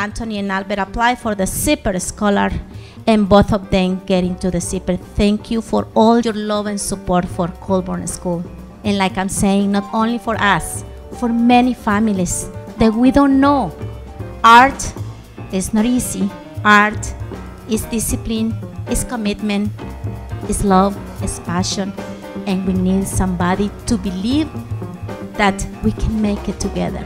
Anthony and Albert apply for the Zipper Scholar, and both of them get into the Zipper. Thank you for all your love and support for Colburn School. And like I'm saying, not only for us, for many families that we don't know. Art is not easy. Art is discipline, is commitment, is love, is passion, and we need somebody to believe that we can make it together.